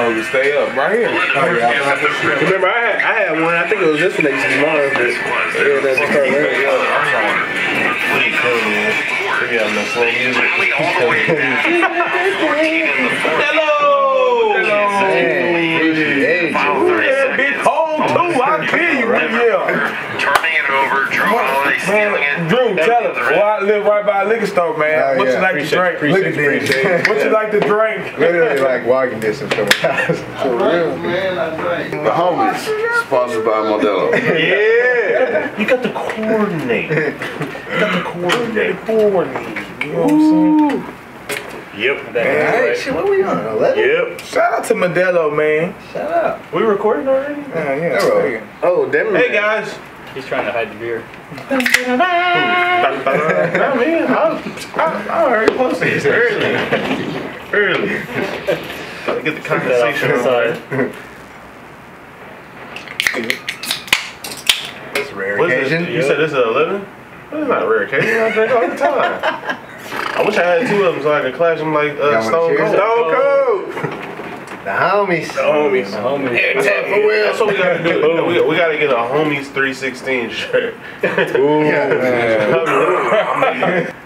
No, to stay up right here. Oh, Remember, I had, I had one. I think it was this one that used to be mine, but yeah, that's just started running. What are you doing, man? We got enough slow music. Finally, all the way down. 14 in the fourth. Hello! Hey, Final 30 Yeah, big seconds. hole too. I kill you, man. Yeah. Turning it over. Jrue Holiday stealing it. Man, Drew, tell us. Well, I live right by a liquor store, man. Oh, what you yeah. like to drink? Look at this. What you like to drink? Literally like walking distance from the house. For real. man. The homies, sponsored by Modelo. Yeah. You got the coordinate. You got the coordinate. Coordinate. You know what I'm saying? Yep. Hey, shit, what we on? 11? Yep. Shout out to Modelo, man. Shut up. We recording already? Yeah, yeah. Oh, damn Hey guys. He's trying to hide the beer. no, man. I, I, I already posted this early. Early. Gotta get the conversation on. Side. That's a rare What's occasion. this? You said this is 11? It's not a rare occasion. I drink all the time. I wish I had two of them so I could clash them like uh, Stone? Cold. Stone Cold. The homies. The homies. The homie. That's what we gotta do. We, we gotta get a homies 316 shirt. Ooh.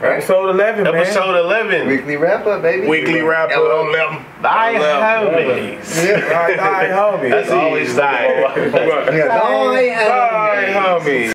Episode 11, man. Episode 11. Weekly wrap up, baby. Weekly wrap up. Die homies. Yeah. Die, die homies. That's always die. Yeah, Die die homies.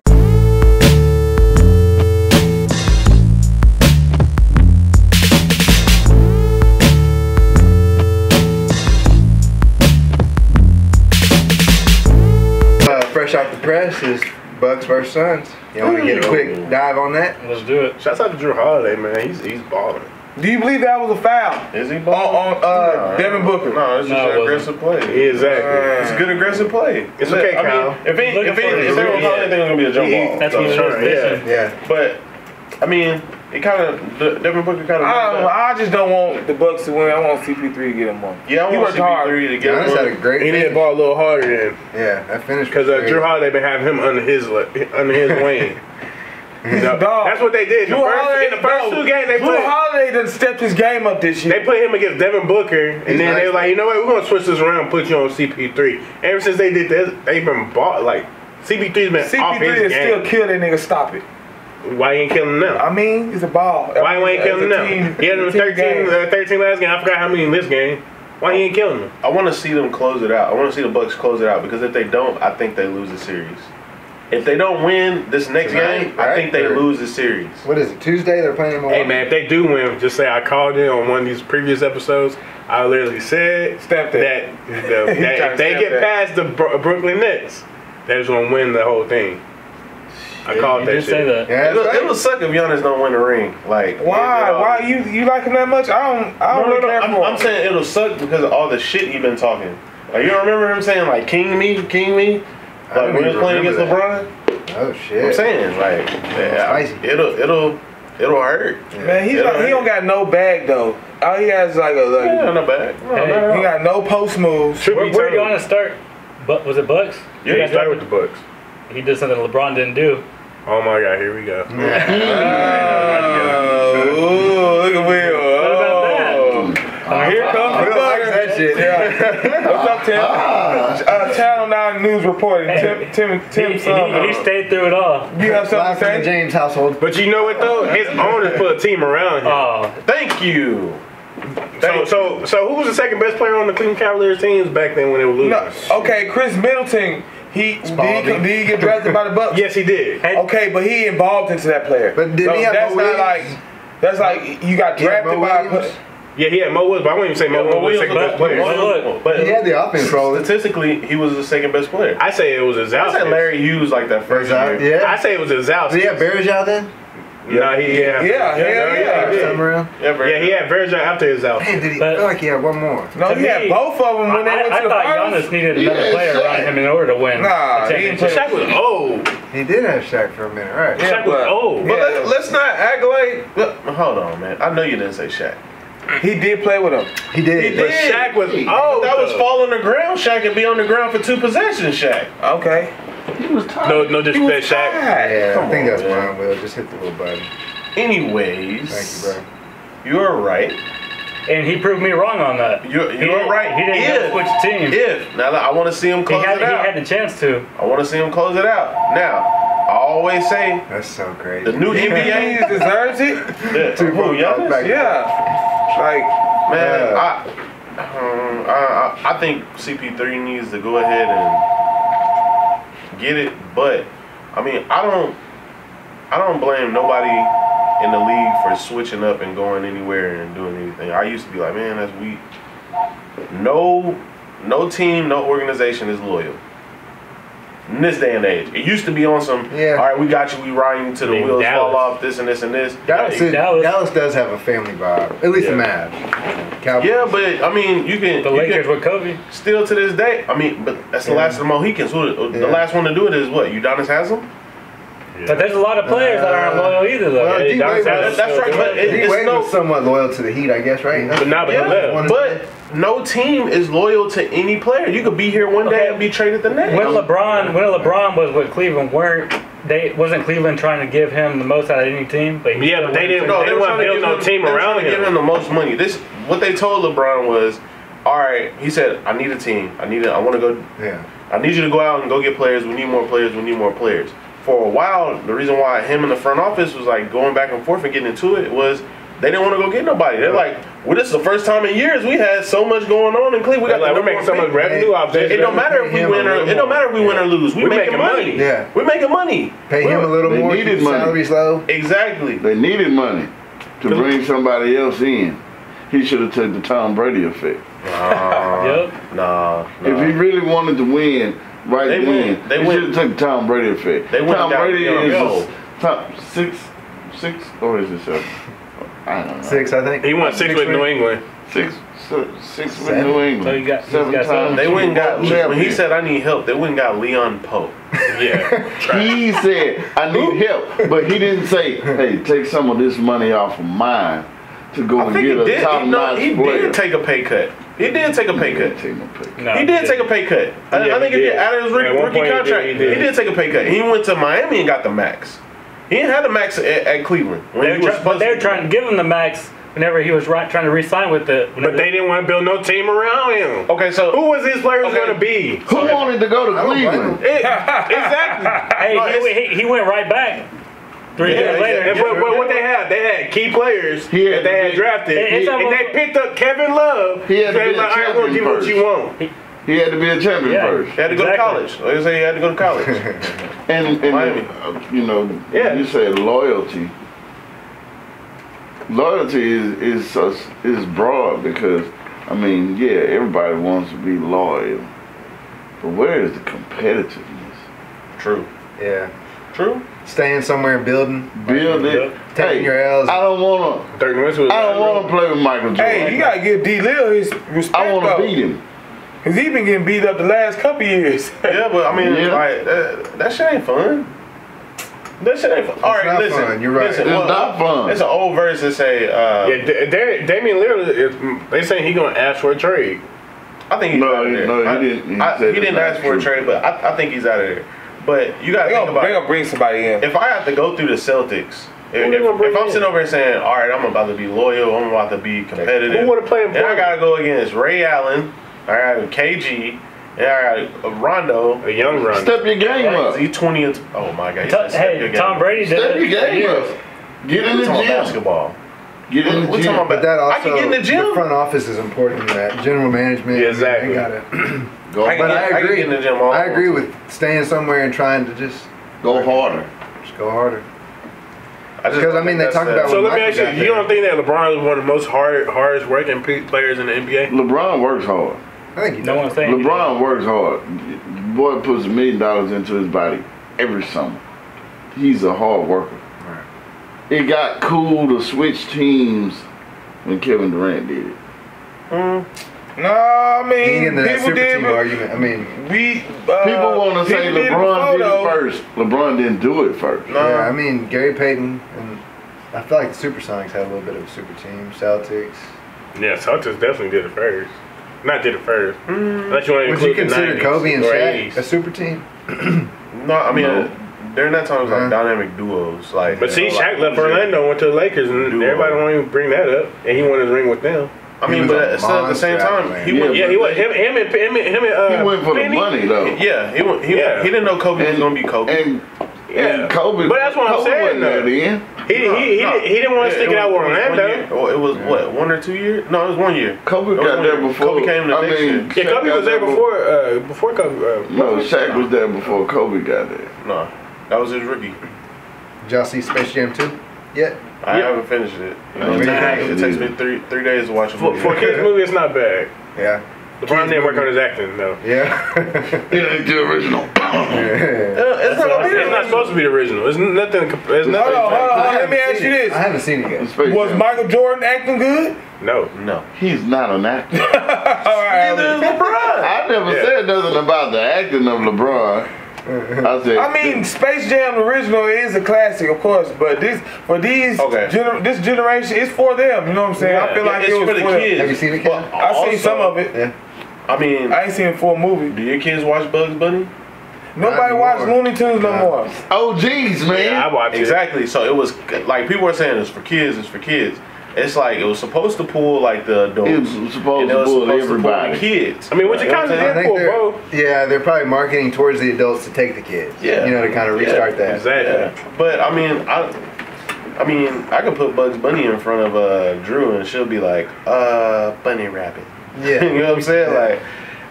Fresh off the press is Bucks versus Suns. You want to get a quick dive on that? Let's do it. Shouts out to Jrue Holiday, man. He's he's balling. Do you believe that was a foul? Is he balling? on uh, Devin Booker. No, it's just No, it an wasn't. aggressive play. Exactly. It's a good aggressive play. It's okay, I Kyle. mean, if he, Looking if he, for if the they don't call read. anything, it's gonna be a jump He- ball. That's So, what it sure, is. yeah. missing. Yeah. But I mean, it kind of Devin Booker kind of. I, I just don't want the Bucks to win. I want CP3 to get them one. yeah, I he want worked hard. CP3 to get Giannis had a one. great He need to ball a little harder then, Yeah, that finish. because uh. Jrue Holiday been having him under his under his wing. You know, Dog. that's what they did. In the first, Holiday, in the first bro, two games, they Jrue put Holiday done stepped his game up this year. they put him against Devin Booker, and He's then they nice. were like, you know what, we're gonna switch this around, and put you on CP3. Ever since they did this, they've been bought like CP3's been off CP3 his is still game. kill that nigga. Stop it. Why he ain't killing them? now? I mean, he's a ball. Why he ain't killing them? now? team- He had him it's a team 13, game. uh, 13 last game. I forgot how many in this game. Why he ain't killing them? I want to see them close it out. I want to see the Bucks close it out because if they don't, I think they lose the series. If they don't win this next Tonight, game, I think they Or- lose the series. What is it? Tuesday? They're playing in Milwaukee. Hey man, if they do win, just say I called in on one of these previous episodes. I literally said Step that, that. that if they get that. past the Brooklyn Nets, they're just gonna win the whole thing. I called You that did shit. say that. Yeah, It'll, right. it'll suck if Giannis don't win the ring. Like Why? yeah, Why you you like him that much? I don't. I don't no, really no. care I'm, for I'm him. saying it'll suck because of all the shit you've been talking. Like you don't remember him saying like "King me, King me," like don't when he was playing against remember LeBron. Oh shit. I'm saying like yeah, it'll it'll it'll hurt. Man, he's It'll like, he don't got no bag though. All he has is like a like, Yeah, not bad. No, Hey. not at he got no post moves. Should Where, be where do you want to start? But was it Bucks? Yeah, you started with the Bucks. He did something LeBron didn't do. Oh my god, here we go. Oh, look at Will. What about that? Oh. Uh, here uh, comes the Will that shit. What's up, Tim? Ah. Uh, Channel 9 News reporting. Tim, Tim, He, Tim, he, son. he stayed through it all. You have Live something from to say? James household. But you know what though? His owners put a team around him. Oh, Thank you. so, so, so who was the second best player on the Cleveland Cavaliers teams back then when they were losing? No, okay, Khris Middleton. He did, he did he get drafted by the Bucks? Yes, he did. Hey, Okay, but he involved into that player. But did so he have that's Mo not Williams? like that's like you got drafted Mo by. Williams? Yeah, he had Mo Woods, but I wouldn't even say Mo Yeah, Woods was the second but- best player. but look, but He had the offense rolling. statistically, he was the second best player. I say it was a I said Larry Hughes like that first First year. yeah. I say it was a Zouskas. Did he have Bergeron then? No, he yeah. Yeah, hell yeah. he First time Yeah, very Yeah, he had Verja after his uh, Man, did he? But- I feel like he had one more. No, To he had both of them when they went I to the thought finals. Giannis needed another Yeah, player Shaq. around him in order to win. Nah, he didn't championship. Shaq was old. He did have Shaq for a minute, right? Yeah, Shaq was but- old. But Yeah. let, let's not act like. look, hold on, man. I know you didn't say Shaq. He did play with him. He did. He But did. Shaq was If old. that was though. fall on the ground. Shaq could be on the ground for two possessions. Shaq. Okay. No, no disrespect, Shaq. Yeah, Come I think on, that's man. fine, Will. Just hit the little button. Anyways, Thank you, bro. You're right. and he proved me wrong on that. You're, you're didn't- right. He didn't if, go switch teams. if now I want to see him close had, it he out. had the chance to. I want to see him close it out. Now, I always say That's so crazy. the new NBA. deserves it. Yeah, Two who, Giannis? back. Yeah. Like, Man, Uh, I, um, I, I I think CP3 needs to go ahead and get it, but I mean, I don't, I don't blame nobody in the league for switching up and going anywhere and doing anything. I used to be like, man, that's weak. No, no team, no organization is loyal. In this day and age, it used to be on some. Yeah. All right, we got you. We riding you till the I mean, wheels Dallas. fall off. This and this and this. Dallas, is, Dallas- Dallas does have a family vibe. At least Yeah. the Mavs. Cowboys. Yeah, but I mean, you can. The you Lakers can, with Kobe. Still to this day, I mean, but that's the Yeah. last of the Mohicans. Who, the Yeah. last one to do it is what? Udonis Haslem? But there's a lot of players that aren't loyal either, though. Well, Yeah, D Dallas Wade was, That's right, but it, D it's Wade no. was somewhat loyal to the Heat, I guess, right? But now that Yeah, but no team is loyal to any player. You could be here one day and be traded the next. When LeBron, when LeBron was with Cleveland, weren't they? Wasn't Cleveland trying to give him the most out of any team? But Yeah, but they didn't- to- no, they, they were wasn't trying to give building no him, team they were around trying to give him. him the most money. This what they told LeBron was, all right. He said, I need a team. I need. A, I want to go. Yeah. I need you to go out and go get players. We need more players. We need more players. For a while, the reason why him and the front office was like going back and forth and getting into it was they didn't want to go get nobody. They're like, well, this is the first time in years we had so much going on in Cleveland. We They're got like, the we're making so much revenue off this. It don't matter if we win or it don't matter if we win or lose. We We're making, making money. money. Yeah. We're making money. Pay him a little They more. needed keep money. Salaries low. Exactly. They needed money to bring somebody else in. He should have took the Tom Brady effect. Nah, Yep. nah, If he really wanted to win right They then, win. They he win. should have took the Tom Brady effect. They would've Tom got Brady is Joe. a top six, six or is it seven? I don't know. Six, I think. He went six with New England. Six, six, six with New England. So you got- seven got times. They went and got when he said I need help. They went and got Leon Powe. Yeah. He said, I need help. But he didn't say, hey, take some of this money off of mine to go I and think he get a top He, no, notch he did take a pay cut. He did take a pay cut. Take no pay cut. No, He did take a pay cut. I, Yeah, I think he he did. did. Out of his rookie, At rookie point he did, contract, he he did. did. take a pay cut. He went to Miami and got the max. He didn't have the max at, at Cleveland. When They he were, was try- but they were trying to give him the max whenever he was right, trying to re-sign with the. But they didn't want to build no team around him. Okay, so Who was his players Okay. going to be? Who wanted to go to I don't blame Cleveland? It- exactly. Hey, No, he, he, he went right back. Three Yeah, years yeah, later. And what, what, what they had? They had key players He had that they had be- drafted. It- it's and they picked up Kevin Love. He had to They be a like, all right, we'll champion give you what first. you want. He had to be a champion Yeah. first. he had to go to college. Like I say, he had to go to college. And, and Miami. uh, you know, Yeah. you say loyalty. Loyalty is is such is broad because I mean, yeah, everybody wants to be loyal, but where is the competitiveness? True. Yeah. True. Staying somewhere and building. Build it. Taking Hey, your L's. I don't want to. Dirk Nowitzki I don't want to play with Michael Jordan. hey, you gotta give D. Lil his respect. I want to though. beat him. Cause he been getting beat up the last couple years. Yeah, but I mean, Yeah. like that, that shit ain't fun. That shit ain't fun. All right, not listen. fun, you're right. Listen, It's well, not fun. It's an old verse that say, uh, Yeah, Da- Da- Damian Lillard, they saying he gonna ask for a trade. I think he's No, out of there. no, he I- didn't. He I- he didn't it's not ask for a trade, but I, I think he's out of there. But you got to They think gonna, about they it. gonna bring somebody in. If I have to go through the Celtics, if, if, if I'm sitting over here saying, all right, I'm about to be loyal, I'm about to be competitive, Who wanna play in then I got to go against Ray Allen, I got KG, and I got Rondo. A young Rondo. Step your game up. He's 20 oh my God. He's T- hey, Tom Brady did Step it. your game years. up. Get in We're the gym. basketball. Get in the We're gym. talking about But that also, I can get in the gym. front office is important in that. General management. Yeah, exactly. They gotta, Go, I but get- I I agree. get in the gym all I I agree with staying somewhere and trying to just, go harder. just go harder. I Because, I don't mean, they talk that's about So let me ask you: You don't think that LeBron is one of the most hard, hardest working players in the NBA? LeBron works hard. I think he No does. one's saying. he LeBron works hard. Boy puts a million dollars into his body every summer. He's a hard worker. Right. It got cool to switch teams when Kevin Durant did it. Hmm. No, I mean in that people super did. team but argument. I mean, We uh, People want to say LeBron before, did it first. LeBron didn't do it first. No. yeah, I mean, Gary Payton, and I feel like the Supersonics had a little bit of a super team. Celtics. Yeah, Celtics definitely did it first. Not did it first. Unless you want to Would you include consider Kobe and or Shaq 80s. a super team? No, I mean, No. during that time, it was like Uh-huh. dynamic duos. Like, But see, you know, Shaq like- left Orlando, went to the Lakers, and Duo. everybody don't even bring that up. And he won his ring with them. I mean, but a still at the same time, man. he went. Yeah, he was him, him and him and him and uh, He went for Penny. the money though. Yeah, he went. He, Yeah. he didn't know Kobe was gonna be Kobe. And Yeah. and Kobe. But that's what I'm saying, wasn't there though. then. He, he, he, No, didn't, he didn't want to Yeah, stick it out with was one Orlando. year. Oh, it was what one or two years? No, it was one year. Kobe was got there year. before. Kobe came the I next mean, year. Yeah, Shaq Kobe was there be- before uh, before Kobe. Uh, No, Shaq was there before Kobe got there. No, that was his rookie. Did y'all see Space Jam 2 yet? I Yeah. haven't finished it. You know, it, takes, it takes me three three days to watch a movie. for a kids movie, it's not bad. Yeah. LeBron Kids didn't work on his acting though. Yeah. It ain't the original. Uh, it's not gonna It's not supposed to be the original. It's nothing. It's Hold on, nothing. hold on, hold on. Let me ask you this. I haven't seen it yet. Was Michael Jordan acting good? No. No. He's not an actor. All right. LeBron. I never Yeah. said nothing about the acting of LeBron. I mean, Space Jam original is a classic, of course, but this for these Okay. gener- this generation, is for them. You know what I'm saying? I feel Yeah, like it's it was for the them. kids. Have you seen it, Ken? But I seen some of it. Yeah. I mean, I ain't seen it for a movie. do your kids watch Bugs Bunny? Nobody anymore. watch Looney Tunes no more. oh geez, man. Yeah, I watched it. Exactly. So it was like people were saying it's for kids. It's for kids. It's like it was supposed to pull like the adults. It was supposed and to was pull supposed everybody. To pull the kids. I mean, what you know kinda what did saying? for, bro. yeah, they're probably marketing towards the adults to take the kids. Yeah. You know, to kind of Yeah. restart that. Exactly. Yeah. But I mean, I, I mean, I could put Bugs Bunny in front of uh, Drew, and she'll be like, "Uh, Bunny Rabbit." Yeah. you know what I'm saying? Yeah. Like,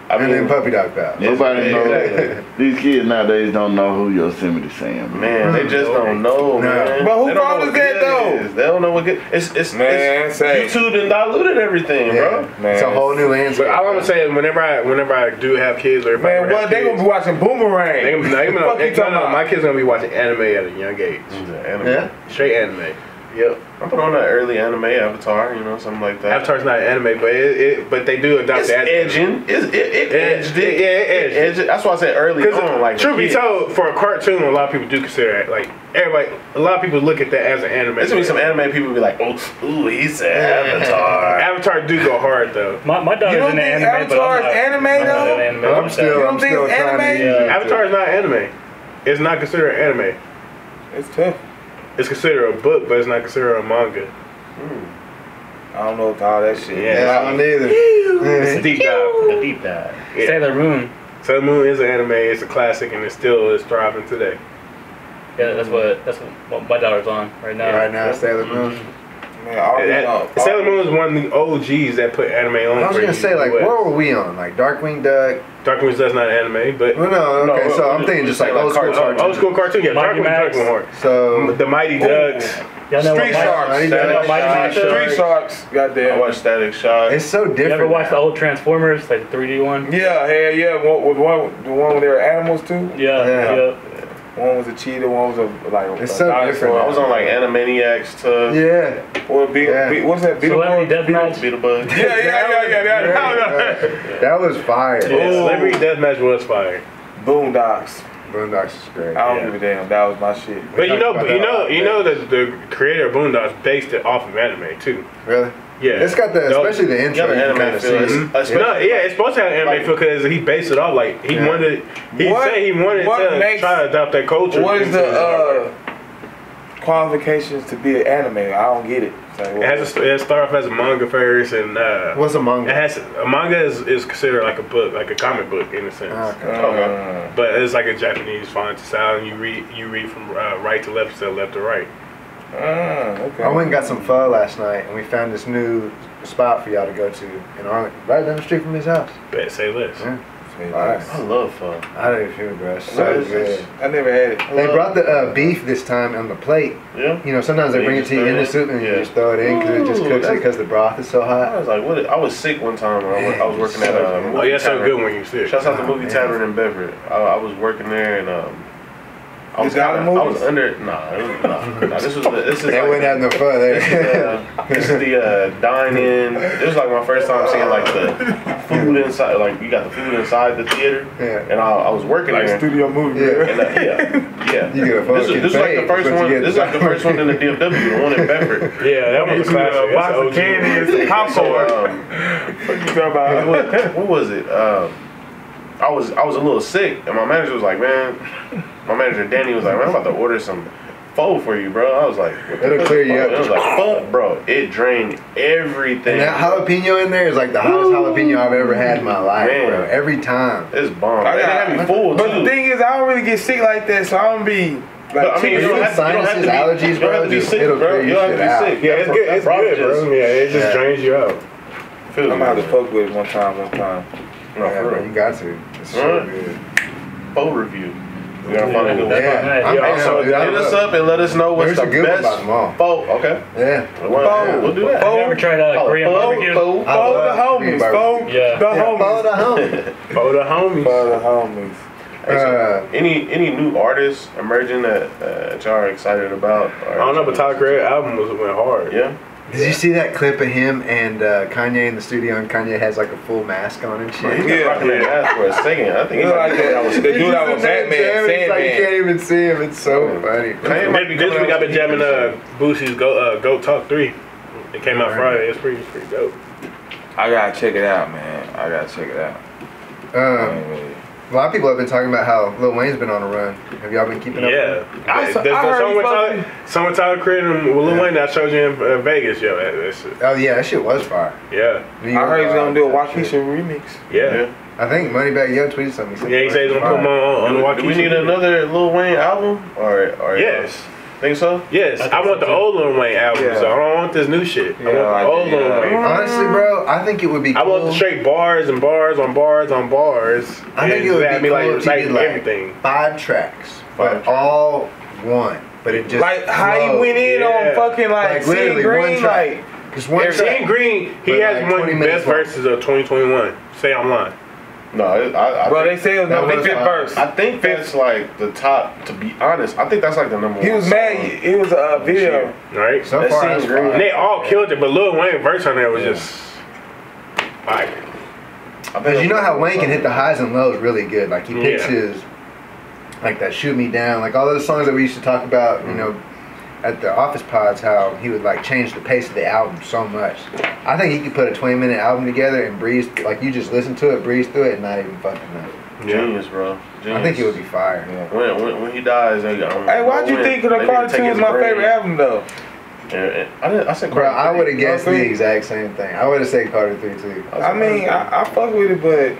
I and mean, then Puppy Dog Pal. Nobody knows. Exactly. These kids nowadays don't know who Yosemite Sam. man, they just don't know, No. man. But who They don't know fault what is that, though? is. They don't know what good. It's it's, Man, it's say. YouTube and diluted everything, Yeah. bro. Man, It's a whole new landscape. But all I'm saying, whenever I whenever I do have kids or if I man, ever what have they gonna be watching Boomerang? They gonna, they gonna, Fuck you talking no, no, about? my kids gonna be watching anime at a young age. Anime. Yeah. Straight anime. Yep. I put on that early anime Avatar, you know, something like that. Avatar's not anime, but it, it but they do adopt It's that. edging. It's, it, it Yeah, edged it. yeah, it edged it. edged. That's why I said early Because on. Like truth be told, for a cartoon, a lot of people do consider it like everybody. A lot of people look at that as an anime. There's gonna be some anime people be like, oh, ooh, he said Avatar. Avatar do go hard though. My, my daughter's You don't into think anime, but I'm Avatar not, is anime, I'm though? anime. I'm I'm still, You I'm don't think still it's trying to anime? Yeah. into. Avatar is not anime. It's not considered anime. It's tough. It's considered a book, but it's not considered a manga. Hmm. I don't know all that shit. Yeah. Yeah, I don't either. It's a deep dive. a deep dive. Yeah. Sailor Moon. Sailor Moon is an anime. It's a classic, and it still is thriving today. Yeah, that's what that's what my daughter's on right now. Right now, Sailor Moon. Mm-hmm. Man, all And these, that- uh, Sailor Moon is one of the OGs that put anime on. I was gonna say, like, the what West. were we on? Like Darkwing Duck? Darkwing Duck's not anime, but Well, no, okay, No, so I'm just- thinking just like like old school cartoon. oh, cartoons. old school cartoon. Yeah, Mighty Darkwing Max. Duck went. So, The Mighty Ducks. Y'all know Street Sharks. Mighty Static Ducks. Mighty Street Sharks. I Goddamn. watched Static Shock. it's so different. You ever watched the old Transformers, like the 3D one? Yeah, yeah, yeah. One, with one, the one where there were animals too. Yeah, Yeah. yeah. One was a cheetah. One was a like. It's a dinosaur. different. I was on like Animaniacs to Yeah, Or be, Yeah. be, what's that? Celebrity Beetleborgs? Deathmatch. Beetleborgs. Yeah, yeah, yeah, yeah. yeah. that was fire. Yeah, Celebrity Deathmatch was fire. Boondocks. Boondocks is great. I don't Yeah. give a damn. That was my shit. But you know, you know, you know that the creator of Boondocks based it off of anime too. Really? Yeah, It's got the, No, especially the intro. Yeah, the anime kinda feel. see It's- it. No, yeah, it's supposed to have anime Like- feel because he based it off like he Yeah. wanted. He What- said he wanted what to makes- try to adopt that culture. What is the uh, qualifications to be an anime? I don't get it. It's like, It has to, it start off as a manga first, and uh, What's a it manga? has a manga is, is considered like a book, like a comic book in a sense. Okay. uh, But it's like a Japanese font style, and you read you read from uh, right to left instead of left to right. Uh, okay. I went and got some pho last night, and we found this new spot for y'all to go to in Arlington, right down the street from his house. Bet say less. Yeah. Sweet. Alright. I love fun. I don't even feel it, bro. So good. this? I never had it. They brought the uh, beef this time on the plate. Yeah. You know, sometimes they You bring it to you in the in? soup and you Yeah. just throw it in because it just cooks it because the broth is so hot. I was like, what? I was sick one time when I, was, I was working at a movie Oh yeah, it's so good when you're sick. Shouts out to Oh, Movie man. Tavern in Bedford. I, I was working there and um, I was kinda, the I was under nah, it was, nah, nah. This was the, this is They like, wouldn't have no fun this is there. the, this is the uh, dine in. This was like my first time seeing like the food inside. Like you got the food inside the theater, Yeah. and I, I was working Like there. studio movie. Yeah. And, uh, yeah, yeah. You get a This phone, is, this is like the first one. This is like the the- first one in the DFW, the one in Bedford. Yeah, that was a classic. A box of candy and some household. Um, What you talking about? what, what was it? Um, I was I was a little sick, and my manager was like, "Man," my manager Danny was like, "Man, I'm about to order some pho for you, bro. I was like, what it'll clear you up. I was like, fuck, bro. It drained everything. And that jalapeno in there is like the hottest jalapeno I've ever had in my life, Man. bro. Every time. It's bomb. I got- had me full But too. the thing is, I don't really get sick like that, so I don't be like. But, I mean, you chicken- don't have to, you don't have to be, Sinuses, allergies, you don't have to be bro, sick, it'll bro. clear You your don't have to be out. sick. Yeah, it's That good. It's good, bro. Yeah, it just Yeah. drains you out. I'm gonna have to fuck with it one time, one time. No, yeah, for bro, real. you got to. It's so Alright. good. Foe review. We gotta find a good one. Yeah. Yeah, I'm yeah, down, So hit us love- up and let us know what's There's a the good one best about them Okay. Yeah. We'll, we'll do that. Foe. You ever tried uh, Call it Korean foe, barbecue? foe. I Foe the homies, Korean. Yeah. the Yeah, follow homies. the homie. For the homies. Foe the homies. Hey, so Uh, any any new artists emerging that uh, y'all are excited about? I don't know, but Tyler Creator album was went hard. Yeah. Did you see that clip of him and uh, Kanye in the studio and Kanye has like a full mask on and He shit? was Yeah. rocking that ass for a second. I think he You know, might like be that, was the dude that was He's in there Batman, jamming, it's like you can't even see him. It's so funny. Kanye might be This coming week out I've been jamming some uh, Boosie's Go uh, Goat Talk 3. It came out Alright. Friday. It's pretty, it's pretty dope. I gotta check it out, man. I gotta check it out. Um, ain't really- a lot of people have been talking about how Lil Wayne's been on a run. Have y'all been keeping up? Yeah. I The- saw- the, I the heard song he with Tyler, fucking- song with Tyler Creator and Lil Yeah. Wayne that I showed you in uh, Vegas, yo. That, that's, Oh yeah, that shit was fire. yeah. New I York heard he was gonna do a vibes, that Waukesha shit. remix. Yeah. Yeah. I think Moneybagg Yo tweeted something. Yeah, he said he's gonna put him on, on the Do Waukesha. we need another Lil Wayne album? Or, or Yes. Think so? Yes. I I, want so, the too. old Lil Wayne album, Yeah. so I don't want this new shit. I Yeah, want I the old do, Lil. Wayne. Honestly, bro, I think it would be. I want the straight bars and bars on bars on bars. I think and it would have be cool like if you like everything. five tracks, Five but all one. But it just Like how he flowed. went in Yeah. on fucking like, Like, literally green, one track. like Just one Every- Green, he has like one of the best verses of 2021. Say I'm lying. No, I, I bro. They think, say it was That no was fifth fine. verse. I think that's like the top. To be honest, I think that's like the number He one. was mad. It was a video. Right? So That far, seems that's green. And they all killed it, but Lil Wayne verse on there was Yeah. just fire. Because you know how Wayne can hit the highs and lows really good. Like he picks Yeah. his, like that "Shoot Me Down," like all those songs that we used to talk about. Mm-hmm. You know, at the Office Pods, how he would like change the pace of the album so much. I think he could put a 20 minute album together and breeze, like you just listen to it, breeze through it, and not even fucking know. Genius, bro. Genius. I think he would be fire. When, when, when he dies, they got. Hey, why'd you think of the Carter Two was my favorite album though? I, didn't, I said Bro, I would have guessed the exact same thing. I would have said Carter three too. I, I mean, I, I fuck with it, but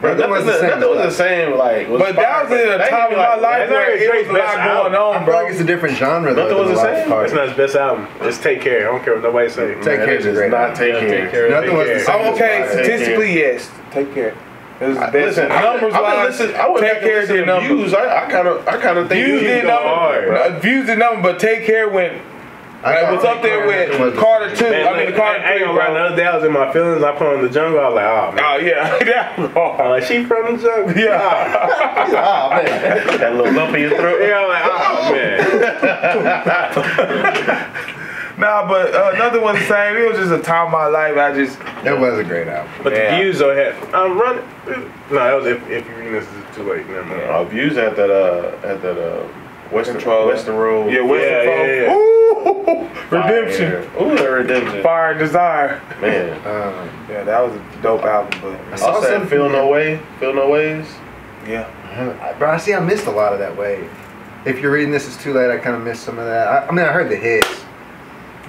Bro, Nothing was the same. nothing was the same. Like, was but that was in a That time of me my like- life where not it was a lot best going album. On, feel bro. like it's a different genre though. Nothing was the same. Carter. It's not his best album. It's Take Care. I don't care what nobody say. Man, Take Care it is great not take care. Nothing was the same. Okay. Statistically, yes. Take care. It was I- Listen, numbers I've wise, listening- I went take care listened did to numbers. views. I, I kind of, I kind of think Views Views did go number. hard. Views did number, but take care went. I was up there Carter with Carter same. Two. Man, I mean, the Carter I, I ain't Three, gonna lie. The bro. other day I was in my feelings. I put on the jungle. I was like, oh man. Oh yeah, that was I'm like, she from the jungle. Yeah. Oh man. that little lump in your throat. Yeah, I'm like, oh man. Nah, but uh, nothing was the same. It was just a time of my life. I just That was a great album. But Yeah. the views though had I'm running. No, that was if if you read this is too late. Never mind. Uh, views at that, uh, at that, uh, Western, Control. Weston Road. yeah, Western Yeah, Folk. yeah, yeah. Ooh, Fire. redemption, Ooh, that redemption. fire and desire. Man. Um, Yeah, that was a dope album, but I saw some- that Feel No Way. Feel No Ways. yeah. I- bro, I see. I missed a lot of that wave. If you're reading this is too late, I kind of missed some of that. I, I mean, I heard the hits,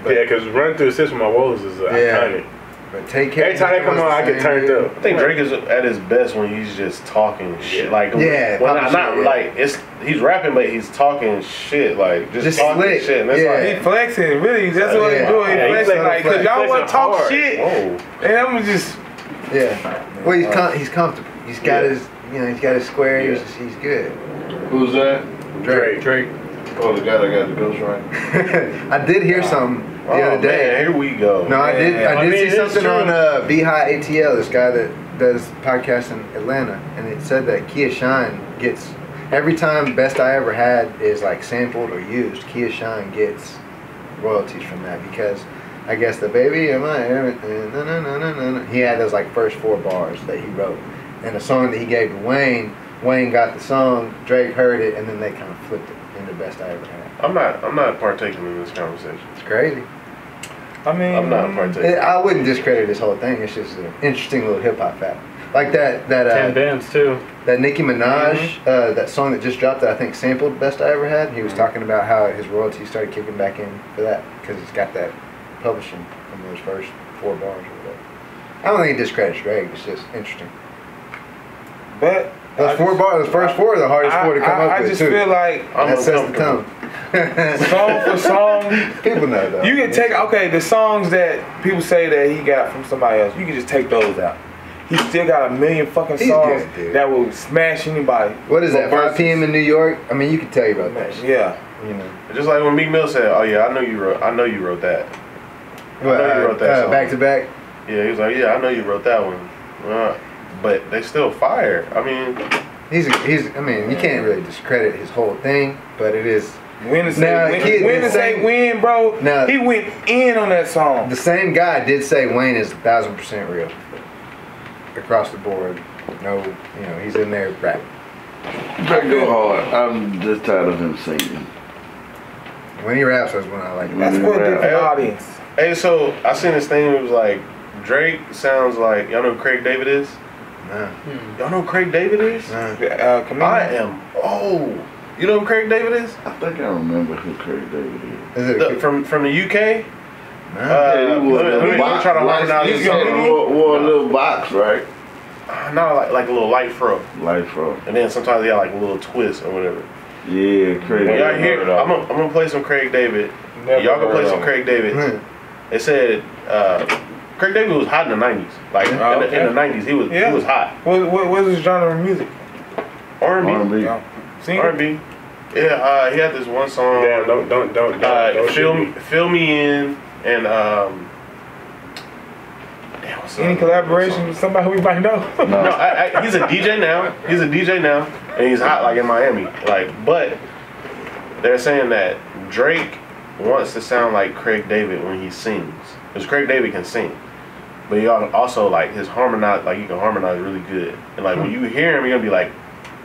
Yeah, because Run through the system, my woes is uh, Yeah. iconic. But take care. Every time they come on, I get turned up. I think Drake is at his best when he's just talking shit. Like, Yeah, well, talking not, not yeah. like it's he's rapping, but he's talking shit. Like just, Just talking slick, shit. And it's yeah. He flexing, really. That's what Yeah. he doing. Yeah, he flexing, flexing, like, cause y'all want to talk hard. shit, whoa. and I'm just. Yeah. Well, he's com- he's comfortable. He's got Yeah. his, you know, he's got his square. Yeah. He's, he's good. Who's that? Drake. Drake. Oh, the guy that got the ghost right. I did hear something the Oh, other day. man, here we go. No, I did. I I did mean, see something true. on uh, Beehive ATL. This guy that does podcasts in Atlanta, and it said that Kia Shine gets every time Best I Ever Had is like sampled or used. Kia Shine gets royalties from that because I guess the baby am I. No, no, no, no, no. He had those like first four bars that he wrote, and the song that he gave to Wayne. Wayne got the song. Drake heard it, and then they kind of flipped it into Best I Ever Had. I'm not. I'm not partaking in this conversation. It's crazy. I mean, I'm not partaking. It, I wouldn't discredit this whole thing. It's just an interesting little hip hop fact. Like that that Ten uh, bands too. that Nicki Minaj Mm-hmm. uh, that song that just dropped that I think sampled "Best I Ever Had." He Mm-hmm. was talking about how his royalties started kicking back in for that because he's got that publishing from those first four bars or whatever. I don't think it discredits Drake. It's just interesting. But Those I four just- bars, those first four are the hardest I, four to come I, up I with I just too. feel like I'm that sets the tone. Song for song, People know that. you can take okay the songs that people say that he got from somebody else. You can just take those out. He still got a million fucking He's songs good, that will smash anybody. What is that? But 5 versus- p.m. in New York. I mean, you can tell you about that. shit, Yeah. You know. Just like when Meek Mill said, "Oh yeah, I know you wrote. I know you wrote that." What, know you uh, wrote that uh, song. back to back. Yeah, he was like, "Yeah, I know you wrote that one." Uh, but they still fire. I mean, He's a, he's. I mean, you can't really discredit his whole thing, but it is When to say Now, when, kid, when the to say same- when, bro? Now- he went in on that song. the same guy did say Wayne is a thousand percent real across the board. No, you know, he's in there rapping. Drake go hard. I'm just tired of him singing. When he raps, that's when I like him. That's for a rap. different audience. hey, so I seen this thing. It was like Drake sounds like y'all know who Craig David is. Nah, Y'all know who Craig David is? nah. Uh, comedian. I am. Oh, you know who Craig David is? I think I remember who Craig David is. Is it? The, from from the UK. nah. Uh, Yeah, he wore let a let me- little box. try to Light- harmonize he this wore, wore a little box, right? Uh, Not like like a little light fro, Light from. and then sometimes he had like a little twist or whatever. Yeah, Craig. When y'all David. hear, I'm gonna, I'm gonna play some Craig David. Never y'all can heard play some. Craig David. They said uh, Craig David was hot in the '90s. Like in, Oh, the, okay. in the '90s, he was Yeah. he was hot. What, what, what's his genre of music? R&B, R&B. Yeah. Singer? R&B. Yeah, uh, he had this one song. Damn, don't don't don't don't, uh, don't fill, me, me. fill me in and um. Damn, what's Any other collaboration with somebody we might know? No, I, I, he's a DJ now. He's a DJ now, and he's hot like in Miami. Like, but they're saying that Drake wants to sound like Craig David when he sings, because Craig David can sing, but he also like his harmonize, like he can harmonize really good, and like when you hear him, you're gonna be like,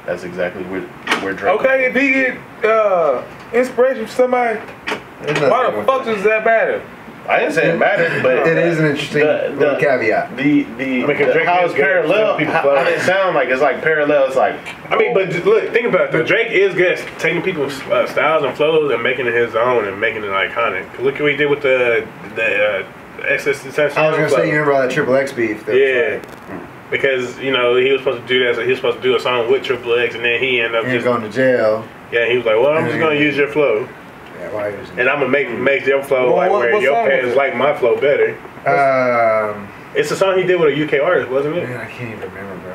that's exactly where where Drake. okay, if he get uh, inspiration from somebody, why the fuck that. does that matter? I didn't say it mattered, but It is an interesting The- little the- caveat. The the, Because the Drake how is it's parallel, setting people how, how it sound like it's like parallel. It's like I mean, but just look, think about it. The Drake is good at taking people's uh, styles and flows and making it his own and making it iconic. Look what he did with the the uh, XXXTentacion. I was gonna flow. say you remember all that Triple X beef? That Yeah. like, Because you know he was supposed to do that, so he was supposed to do a song with Triple X, and then he ended up he just going to jail. yeah. He was like, "Well, I'm just gonna use your flow, Yeah, why he was in and I'm gonna make make your flow Well, like what- where your song was fans it? like my flow better." Um, It's a song he did with a UK artist, wasn't it? man, I can't even remember, bro.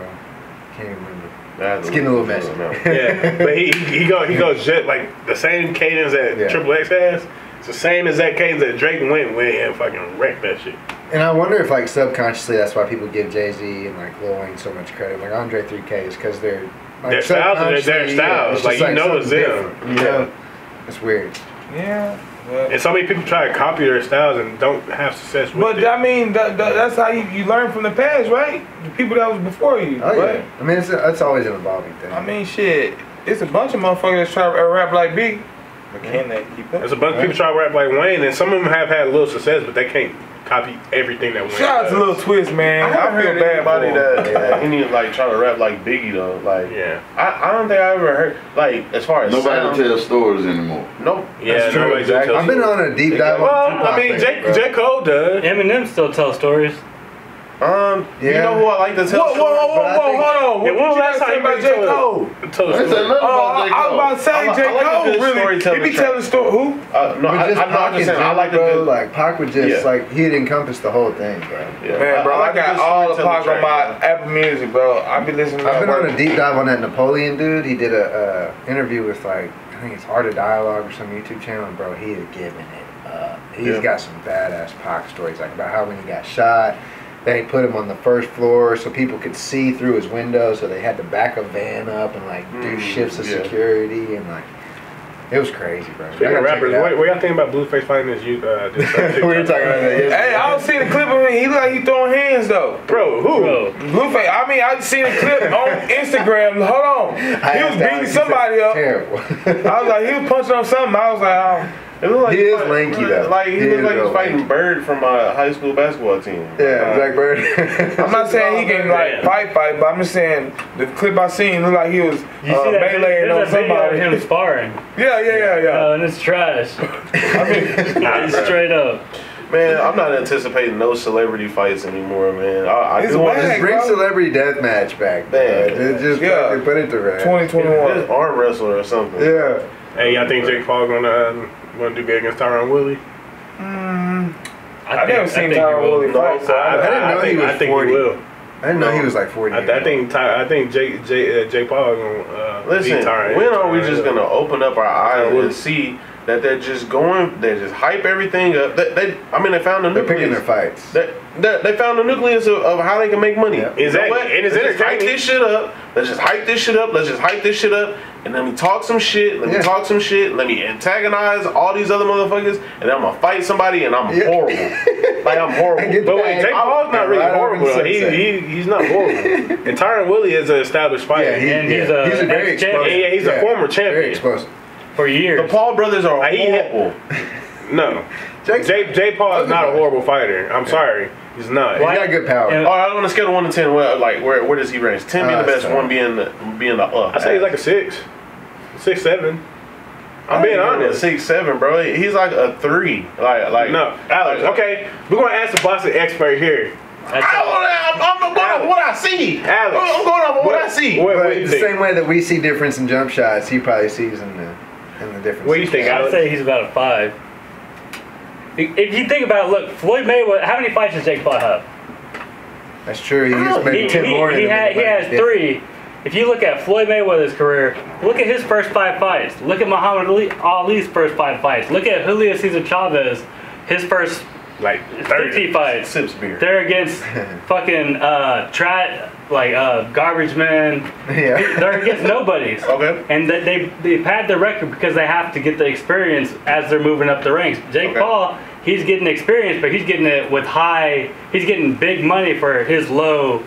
Can't even remember. that's It's getting a little messy. Yeah, but he he go he goes just like the same cadence that Yeah. Triple X has. It's the same exact cadence that Drake went with and fucking wrecked that shit. And I wonder if, like, subconsciously, that's why people give Jay Z and like Lil Wayne so much credit. Like Andre 3K is because they're like, Their styles their subconsciously, styles. it's Like, just, you know it's them. different, You know, it's weird. Yeah. But, And so many people try to copy their styles and don't have success with but it. I mean, that, that, that's how you, you learn from the past, right? The people that was before you. Oh right? yeah. I mean, it's a, it's always an evolving thing. I mean, shit. It's a bunch of motherfuckers that try to rap like Big. But can they keep up? There's a bunch of people try to rap like Wayne, and some of them have had a little success, but they can't copy everything that Wayne Shout out to does. Lil Twist, man. I I, feel bad about anybody him. that, that any like trying to rap like Biggie though. Like Yeah. I, I don't think I ever heard like as far as Nobody sound, tells stories anymore. Nope. Yeah, That's true. Exactly. I've been on a deep dive. Well, on I mean, lately, J. J. Cole does. Eminem still tells stories. Um, you know who I like to tell Whoa, whoa, stories? whoa, whoa, but whoa, hold on. What when was the last guys say time about J. Cole? Told I us said nothing Oh, about J. I was about to say I like- J. I like Cole, good really. storytelling He be track. telling story. Who? Uh, no, I, just I, no, I'm Pac just saying I like to bro. do. Like Pac would just Yeah. like he'd encompass the whole thing, bro. Yeah. Man, bro, I, like a got all the storytelling Pac on my. Apple Music, bro. I be listening to I've been on a deep dive on that Napoleon dude. He did a uh, interview with like I think it's Art of Dialogue or some YouTube channel, bro, he is giving it up. He's Yeah. got some badass Pac stories, like about how when he got shot, they put him on the first floor so people could see through his window, so they had to back a van up and like do Mm, shifts of yeah. security and like it was crazy, bro. Speaking of rappers, what, what y'all think about Blueface fighting this youth? Uh, this, we were talking about that yesterday. Hey, I was seeing the clip of him. He look like he throwing hands though. Bro, who? Bro, Blueface. I mean, I just seen a clip on Instagram. Hold on. I He was beating somebody up. Terrible. I was like, he was punching on something. I was like, oh. It looked like He is fight- lanky, though. Like he, He looked like he's fighting lanky. Bird from a high school basketball team. Yeah, Uh, Black Bird. I'm not saying he can like fight, fight, but I'm just saying the clip I seen looked like he was You uh, see that video, meleeing on there's a video of somebody. him sparring. Yeah, yeah, yeah, yeah. Oh, and it's trash. I mean, it's straight up. Man, I'm not anticipating no celebrity fights anymore, man. I, I It's do want whack. Just bring bro. celebrity death match back. bro. Man. Just, just Yeah. put it to rest. 2021. arm wrestler or something. Yeah. Hey, y'all think Jake Paul gonna uh, gonna do good against Tyron Woodley? I have never seen Tyron will. Woodley fight, so I, I didn't know think, he was I think 40. he will. I didn't know he was like 40. I, I think Ty, I think Jake Jake uh, Jake Paul gonna uh, Listen, beat Tyron. when are we just gonna open up our eyes and see that they're just going, they just hype everything up. They, they I mean, they found the nucleus. They're picking their fights. They, they, they found the nucleus of, of how they can make money. Yeah. You know Exactly. what? And it's Let's just hype this shit up. Let's just hype this shit up. Let's just hype this shit up. And let me talk some shit. Let me talk some shit. Let me antagonize all these other motherfuckers. And I'm gonna fight somebody and I'm Yeah. horrible. like I'm horrible. But wait. Jake Paul's not really Right horrible. He, he he's not horrible. and Tyron Woodley is an established fighter. Yeah, he, And he's a he's a very ex-champion. explosive. Yeah, he's a former champion. Very explosive. For years. the Paul brothers are Like, horrible. no, Jake's- Jay Jay Paul is not a horrible fighter. I'm sorry, he's not. He's got good power. And- All right, on a scale of one to ten, where like where where does he rank? Ten being Uh, the best, seven. one being the being the up. I say he's like a six, six seven. I'm being honest. Six seven, bro. He's like a three. Like like No, Alex. Okay, we're gonna ask the boxing expert here. That's I all. don't know, I'm, I'm going off what I see. Alex. I'm going off what I see. What, what the think? same way that we see difference in jump shots, he probably sees in the in the difference. What do you think, I'd say he's about a five. If you think about it, look, Floyd Mayweather, how many fights does Jake Paul have? That's true. He Oh, maybe He, ten he- more. he than had, he has Yeah. three. If you look at Floyd Mayweather's career, look at his first five fights. Look at Muhammad Ali, Ali's first five fights. Look at Julio Cesar Chavez, his first Like 50 thirty. fights. Sips beer. They're against fucking uh, tra- like uh, garbage men. Yeah. They're against nobodies. Okay. And they, they they pad the record because they have to get the experience as they're moving up the ranks. Jake Okay. Paul, he's getting experience, but he's getting it with high. He's getting big money for his low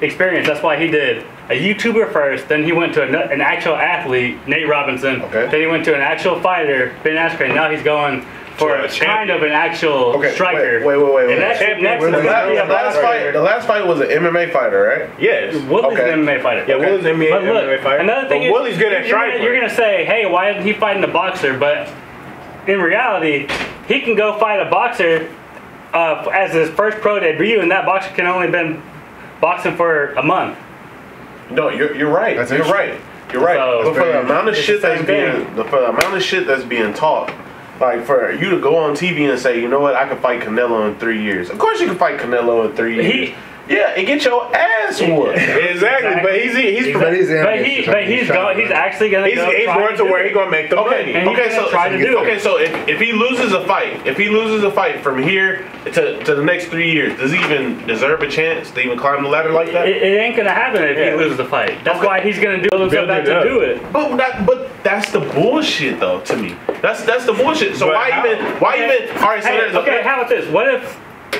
experience. That's why he did a YouTuber first, then he went to an, an actual athlete, Nate Robinson. Okay. Then he went to an actual fighter, Ben Askren. Now he's going for a a kind of an actual Okay, striker. wait, wait, wait, wait, And wait. next, Champion next The the gonna last, be a the last boxer. fight, the last fight was an MMA fighter, right? Yes. Woodley's Okay. an MMA fighter. Yeah, Woodley's an NBA But look, MMA fighter. another thing but is, Woodley's good you're, at you're gonna, striking. you're gonna say, hey, why isn't he fighting the boxer? But in reality, he can go fight a boxer uh, as his first pro debut, and that boxer can only been boxing for a month. No, you're, you're right. That's you're right. You're right. So- but for the amount of shit that's being, for the amount of shit that's being taught, like for you to go on TV and say, you know what, I can fight Canelo in three years. Of course, you can fight Canelo in three years. He- yeah, and get your ass whooped. Exactly, but he's he's But he's But ambitious. he, but mean, he's he's going. to- He's actually gonna he's, go. he's going to do where it. he's going to make the Okay, money. And okay, gonna so try to do okay, it. so if, if he loses a fight, if he loses a fight from here to, to the next three years, does he even deserve a chance to even climb the ladder like that? It, it ain't gonna happen if Yeah. he loses the fight. That's Okay. why he's gonna do himself back it to up. do it. But that, but that's the bullshit though to me. That's that's the bullshit. So But why how? even why Okay. even? All right, so Hey, okay, how about this? What if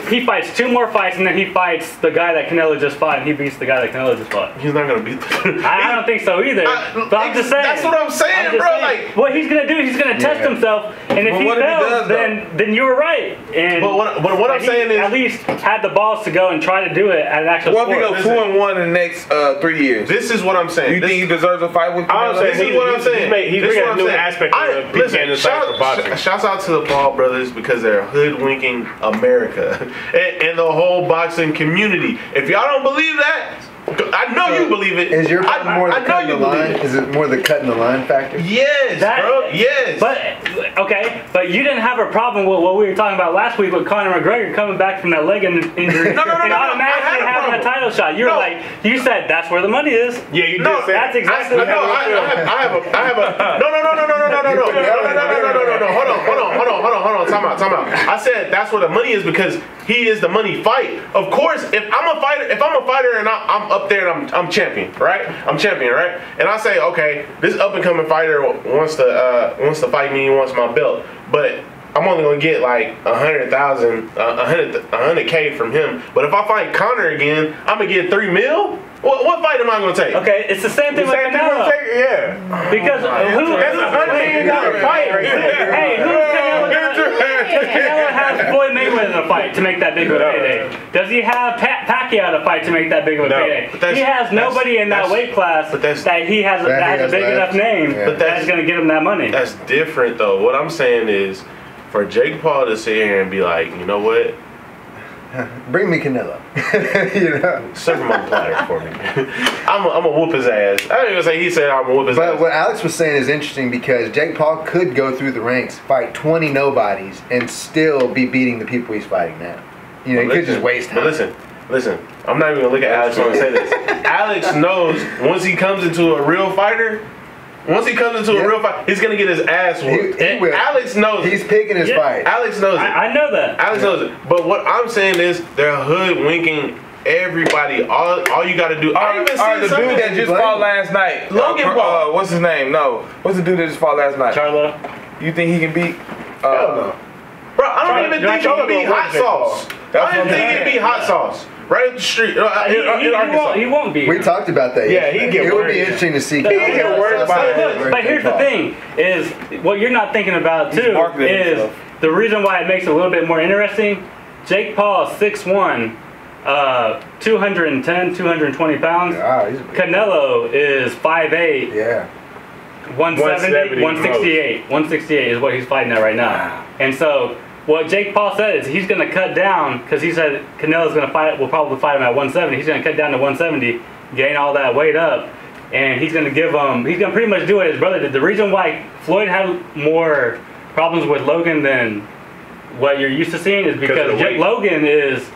he fights two more fights and then he fights the guy that Canelo just fought and he beats the guy that Canelo just fought? he's not gonna beat. I don't think so either. I- but I'm just saying. that's what I'm saying, just bro, like- what he's gonna do, he's gonna test himself, and if But he what if he fails, does, though? then then you were right. And But what- but what I'm saying is- at least had the balls to go and try to do it at an actual What if he sport. goes two and one in the next uh, three years? This is what I'm saying. you This- think he deserves a fight with I don't Canelo? This is what I'm saying. he's made- he's This is bringing what a I'm new saying. aspect of I- the listen, shout, for boxing. sh- shouts out to the Paul brothers because they're hoodwinking America and, and the whole boxing community. If y'all don't believe that, I know you believe it. Is your I, more I the know cutting you the line? believe it. Is it more the cutting the line factor? Yes, That- bro. Yes. But okay, but you didn't have a problem with what we were talking about last week with Conor McGregor coming back from that leg injury No, no, no, and no, no. Automatically had a having a title shot. You were like, you said that's where the money is. Yeah, you No, did say that's that. exactly I, what no, I, I have, I have a, I have a, no, no, no, no, no, no, no, no, no, no, no, no, no, no, no, no, no, hold on, hold on, hold on, hold on, hold on, time out, time out. I said that's where the money is because he is the money fight. Of course, if I'm a fighter, if I'm a fighter and I, I'm up there and I'm, I'm champion, right? I'm champion, right? And I say, okay, this up and coming fighter wants to, uh, wants to fight me, wants my belt, but I'm only gonna get like a hundred thousand, uh, a hundred, a hundred k from him. But if I fight Conor again, I'm gonna get three mil. What, what fight am I gonna take? Okay, it's the same thing with Same thing with Canelo. Taker, yeah. Because who? That's a hundred million dollar fight right there. Hey, who's Canelo? Does Canelo have Floyd Mayweather in a fight to make that big of a No. payday? Does he have Pat Pacquiao in a fight to make that big of a No. payday? He has nobody in that weight class but that's- that he has That that, has has a big left. enough name Yeah. But that's that's- going to get him that money. That's different though. What I'm saying is, for Jake Paul to sit here and be like, you know what, Bring me Canelo. you know. serve him on platter for me. I'm a, I'm a whoop his ass. I ain't gonna say he said I'm a whoop his But ass. what Alex was saying is interesting because Jake Paul could go through the ranks, fight 20 nobodies, and still be beating the people he's fighting now. You know, he But could just waste time. But listen, listen. I'm not even gonna look at Alex when I say this. Alex knows once he comes into a real fighter, once he comes into Yeah. a real fight, he's gonna get his ass whooped. He- he will. Alex knows. He's picking his Yeah. fight. Alex knows it. I, I know that. Alex knows it. But what I'm saying is they're hoodwinking everybody. All all you gotta do. I Or, even or the dude that just fought last night. Logan uh, Paul. Uh, what's his name? No. What's the dude that just fought last night? Charlo. You think he can beat? Uh, Hell no. Bro, I don't Charlie- even think he can Charlie be hot sauce. I what didn't I'm think he'd saying. be hot sauce. Right at the street. Uh, He, in, he- in he Arkansas. won't, he won't be. We talked about that. Yeah, he get It would be worried. interesting to see. He get worried by But, it. look, but here's the thing: is what you're not thinking about too is himself. the reason why it makes it a little bit more interesting. Jake Paul, 6'1", uh, 210, 220 pounds. Ah, he's Canelo is 5'8", yeah. 170, 170 168. 168 is what he's fighting at right now. And so what Jake Paul said is he's going to cut down because he said Canelo's going to fight. Will probably fight him at 170. He's going to cut down to 170, gain all that weight up, and he's going to give him. He's going to pretty much do what his brother did. The reason why Floyd had more problems with Logan than what you're used to seeing is Because Jake. Logan is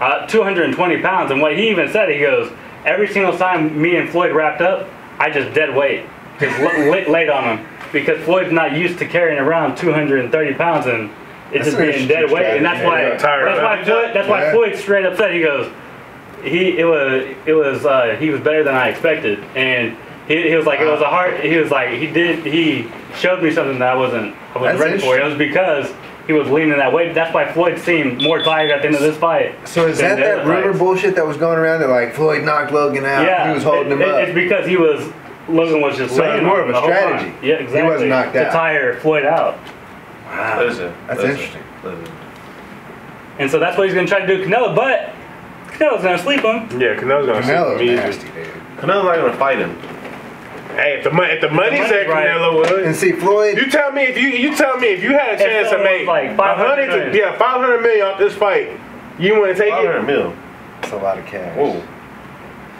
uh, 220 pounds, and what he even said, he goes, every single time me and Floyd wrapped up, I just dead weight, just la- la- laid on him because Floyd's not used to carrying around 230 pounds and it's That's just being dead weight, and that's strategy. why Yeah, tired that's why. Floyd, that's why Yeah. Floyd straight up said he goes, he it was it was uh, he was better than I expected, and he, he was like it was a hard he was like he did he showed me something that I wasn't I wasn't That's ready for. It was because he was leaning that way. That's why Floyd seemed more tired at the end of this fight. So is that that other rumor fights. bullshit that was going around that like Floyd knocked Logan out? Yeah, He was holding it- him it- up. It's because he was Logan was just So laying more on of a the whole time. strategy. Yeah, exactly. He wasn't knocked to out. tire Floyd out, wow. Listen, That's listen, interesting. listen. and so that's what he's gonna try to do, to Canelo. But Canelo's gonna sleep him. Yeah, Canelo's gonna Canelo's see nasty, dude. Canelo's not gonna fight him. Hey, if the money, if the money's said right. Canelo would. And see, Floyd. You tell me if you you tell me if you had a chance to make was like a 500 hundred, million. to, yeah, five hundred million off this fight, you want to take 500 it? mil. That's a lot of cash. Whoa,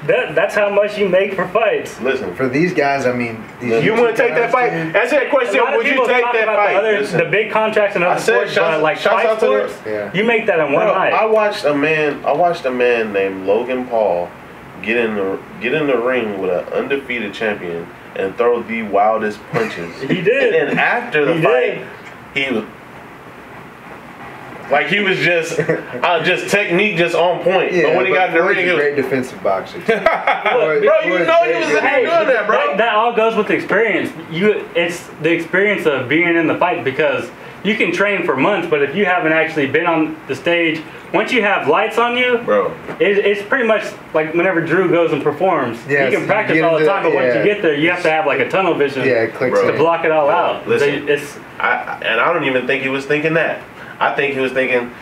That that's how much you make for fights. listen. For these guys, I mean, these You want to take that fight? dude, Answer that question. Would you take that fight? the other, Listen. the big contracts and I other said sports, shouts- but like shouts fight out to the- sports, Yeah. you make that in one Bro, night. I watched a man. I watched a man named Logan Paul get in the get in the ring with an undefeated champion and throw the wildest punches. He did. And then after the He fight, he was like he was just uh, just technique just on point. Yeah, but when he got in the ring, he was, great defensive boxer. too. Floyd- bro, you Floyd's know he was good. in there doing that, bro. That, that all goes with experience. You, it's the experience of being in the fight because you can train for months, but if you haven't actually been on the stage, once you have lights on you, bro. it, it's pretty much like whenever Drew goes and performs. Yes, you can practice you all the time, but once you get there, you have to have like a tunnel vision Yeah, it clicks to in. block it all out. Listen. They- it's I, I- and I don't even think he was thinking that. I think he was thinking,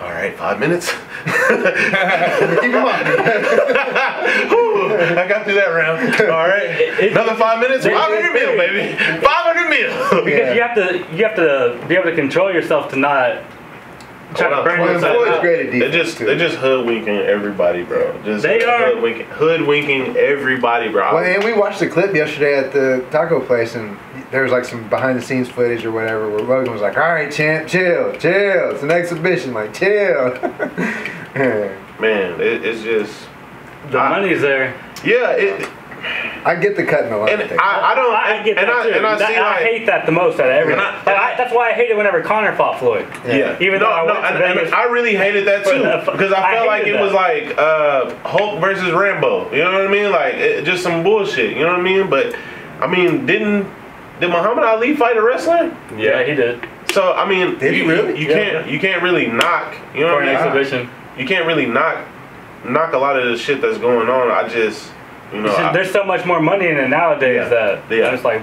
all right, five minutes. Keep him up. Whew, I got through that round. All right, it- another five minutes. Five hundred mil, baby. Five hundred mil. because Yeah. you have to you have to be able to control yourself to not try to Hold. Well, yourself Floyd's great at They're defense just too. they're just hoodwinking everybody, bro. Just They are. hoodwinking, hoodwinking everybody, bro. Well, and we watched the clip yesterday at the taco place, and there was like some behind the scenes footage or whatever where Logan was like, "All right, champ, chill, chill. It's an exhibition, like chill." Man, it, it's just The I- money's there. yeah. It, I get the cut in the line. and thing. I, I don't. I, I get and that I, too. and I That- see I hate that the most out of everything. And I- and I- I- that's why I hated whenever Conor fought Floyd. Yeah, Even no, though I no, went to and- and Vegas- I really hated that too because I I felt like hated it was like uh, Hulk versus Rambo. You know what I mean? Like it, just some bullshit. You know what I mean? But I mean, didn't did Muhammad Ali fight a wrestler? Yeah, he did. So I mean, Did he you, really? You, Yeah. can't you can't really knock. You know For what I mean? exhibition. You can't really knock knock a lot of the shit that's going on. I just, you know, I, There's so much more money in it nowadays Yeah. that Yeah. Just like,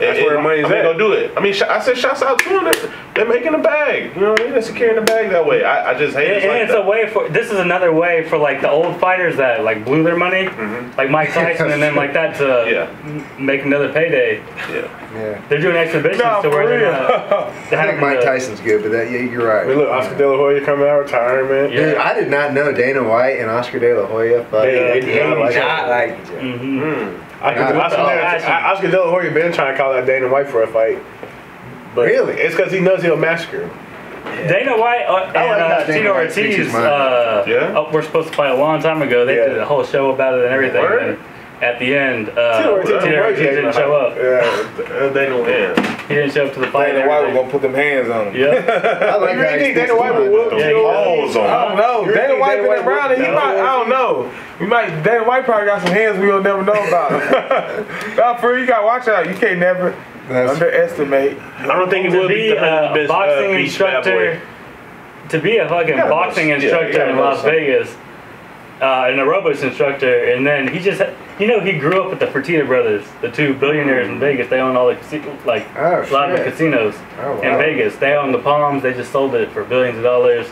That's where the money's I mean, at. go do it. I mean, sh- I said, shouts out to them. They're, they're making a bag. You know what I mean? They're securing the bag that way. I, I just hate and, it and like it's that. a way for this is another way for like the old fighters that like blew their money, like Mike Tyson, and then like that to Mm-hmm. Yeah. make another payday. yeah. Yeah. They're doing exhibitions Nah, to where they're real. not. I think Mike Tyson's good, but that yeah, you're right. I mean, look, Oscar De La Hoya coming out retirement. Yeah. Dude, I did not know Dana White and Oscar De La Hoya. Fuck, They- they, they hate not like other. that. like each other. hmm Mm. Oscar, Yeah. Oscar, Oh, De- Ashton. Oscar De La Hoya been trying to call out Dana White for a fight. But Really? It's because he knows he'll massacre him. Dana White uh, and like how uh, Dana Tito White speaks his Ortiz mind. uh, Yeah? uh, were supposed to fight a long time ago. They Yeah. did a whole show about it and everything. Word? And at the end, uh, Tito Ortiz Tito Ortiz didn't show up. Yeah. Uh, they. He didn't show up to the fight. Dana and White was gonna put them hands on him. Yeah. I like You really think speaks Dana White his would whoop. Yeah, Tito balls on I don't know. You Dana think White Dana been White around and he would- might. I don't know. You might. Dana White probably got some hands we'll never know about. nah, for you gotta watch out. You can't never That's- underestimate. I don't think he to would be be a best boxing uh, instructor, to be a fucking gotta boxing instructor gotta in Las. Vegas, uh, and a robots instructor, and then he just, you know, he grew up with the Fertitta brothers, the two billionaires in Vegas. They own all the like Oh, a lot of the casinos Oh, in. Vegas. They own the Palms. They just sold it for billions of dollars.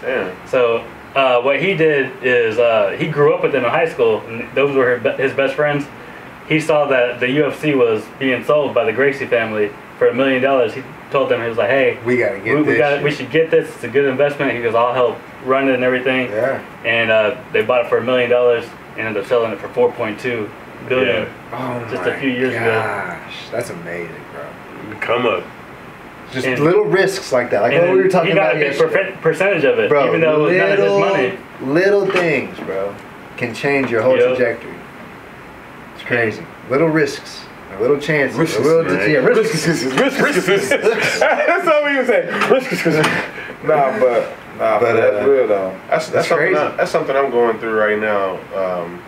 So uh, what he did is uh, he grew up with them in high school, and those were his best friends. He saw that the UFC was being sold by the Gracie family for a million dollars. He told them he was like, "Hey, We gotta get we, we this. got shit. we should get this. It's a good investment." He goes, "I'll help run it and everything." Yeah. And uh, they bought it for a million dollars and ended up selling it for 4.2 billion. Oh Just my a few years ago. gosh, that's amazing, bro. Come up. Just And- little risks like that, like And what we were talking he got about a big yesterday. percentage of it, bro, even though it was none of his little, money. little things, bro, can change your whole Yep. trajectory. It's crazy. Little risks, a little chances, Risks, a little right? yeah, risks. That's all we say. Nah, but nah, But, but that's uh, real though. That's, that's, That's something crazy. I, that's something I'm going through right now. Um,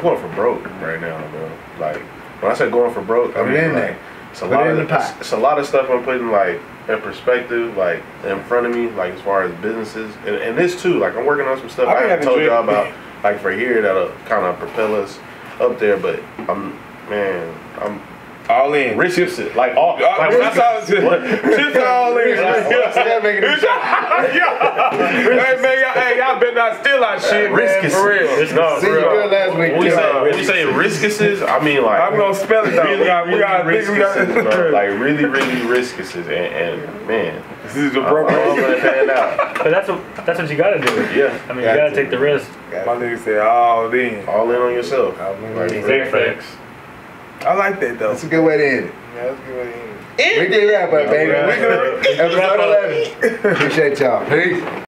I'm going for broke right now, bro. Like when I said going for broke, I it mean in like there. it's a Put it lot in of the it's, it's a lot of stuff I'm putting like in perspective, like in front of me, like as far as businesses and, and this too. Like I'm working on some stuff I I, haven't told y'all about, like for here that'll kind of propel us up there. But I'm man, I'm All in. risking it. Like all, Uh, like that's all it's just, just all in. Yeah, making it- hey man, y'all, hey, y'all better not steal our shit, man, Riskus. for real. No, See, you real. good last week. We say when we say riskuses, I mean like I'm gonna spell it though. we got, we got, riskuses, like really, really riskuses, and, and man, this is the I'm all man. gonna pan out. But that's what that's what you got to do. Yeah, I mean, you got to take the risk. My nigga said all in. all in on yourself. All in on yourself. Big facts. I like that though. That's a good way to end it. Yeah, that's a good way to end. We can wrap up, baby. Yeah. We can- Episode 11. Appreciate y'all. Peace.